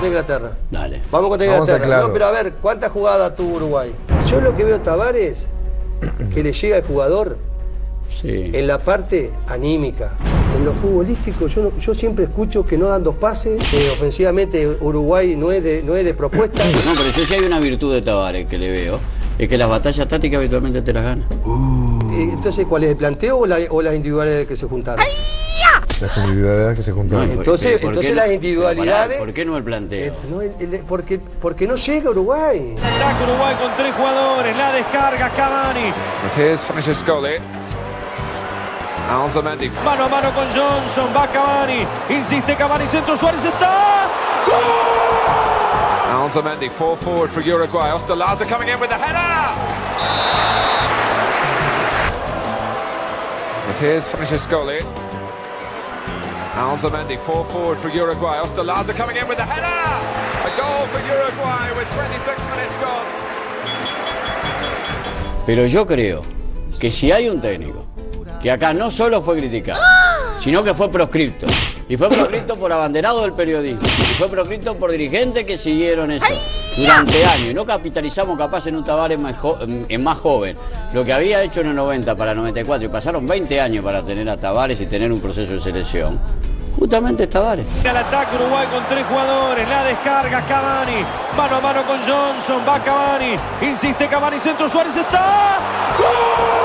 contra Inglaterra. Dale. Vamos contra Vamos a Inglaterra. claro. No, pero a ver, ¿cuántas jugadas tuvo Uruguay? Yo lo que veo a Tavares, que le llega al jugador Sí. en la parte anímica. En lo futbolístico, yo, no- yo siempre escucho que no dan dos pases. que ofensivamente, Uruguay no es de, no es de propuesta. No, pero yo sí hay una virtud de Tavares que le veo, es que las batallas tácticas habitualmente te las gana. Eh, Entonces, ¿cuál es el planteo o, la- o las individualidades que se juntaron? Las individualidades que se juntaron. Entonces- ¿por qué entonces las individualidades- pará, ¿Por qué no el planteo? Eh, no, el- el- porque, porque no llega Uruguay. Ataca Uruguay con tres jugadores. La descarga Cavani. Here's finishes Scully. Alzamendi. Mano a mano con Johnson. Va Cavani. Insiste Cavani. Centro Suárez está. ¡Gol! Alzamendi, four forward for Uruguay. Ostalaza coming in with the header. Here's finishes Scully. Alzamendi, four forward for Uruguay. Ostalaza coming in with the header. A goal for Uruguay with 26 minutes gone. Pero yo creo que si hay un técnico que acá no solo fue criticado, sino que fue proscripto. Y fue proscripto por abanderado del periodismo. Y fue proscripto por dirigentes que siguieron eso durante años. Y no capitalizamos capaz en un Tavares más, en más joven. Lo que había hecho en el 90 para el 94 y pasaron 20 años para tener a Tavares y tener un proceso de selección. Justamente es Tavares. Al ataque Uruguay con tres jugadores. La descarga Cavani. Mano a mano con Johnson. Va Cavani. Insiste Cavani. Centro Suárez está. ¡Gol!